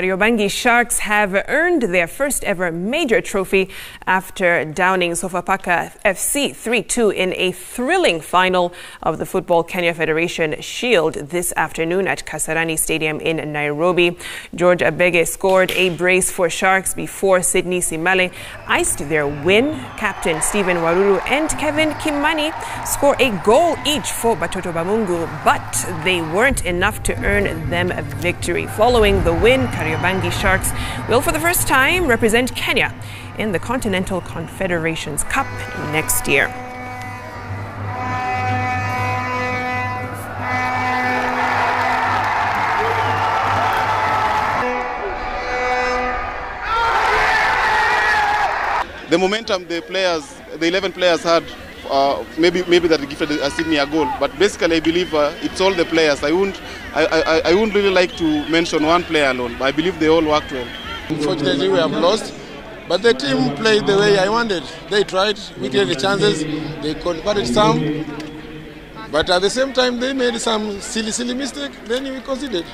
Kariobangi Sharks have earned their first ever major trophy after downing Sofapaka FC 3-2 in a thrilling final of the Football Kenya Federation Shield this afternoon at Kasarani Stadium in Nairobi. George Abege scored a brace for Sharks before Sydney Simale iced their win. Captain Stephen Waruru and Kevin Kimani score a goal each for Batoto Bamungu, but they weren't enough to earn them a victory. Following the win, Kariobangi Sharks will for the first time represent Kenya in the Continental Confederations Cup next year. the momentum the players, the 11 players had, uh, maybe maybe that gifted Sydney a goal. But basically, I believe uh, it's all the players. I wouldn't, I, I, I wouldn't really like to mention one player alone. But I believe they all worked well. Unfortunately, we have lost. But the team played the way I wanted. They tried, we created chances, they converted some. But at the same time, they made some silly, silly mistake. Then we conceded.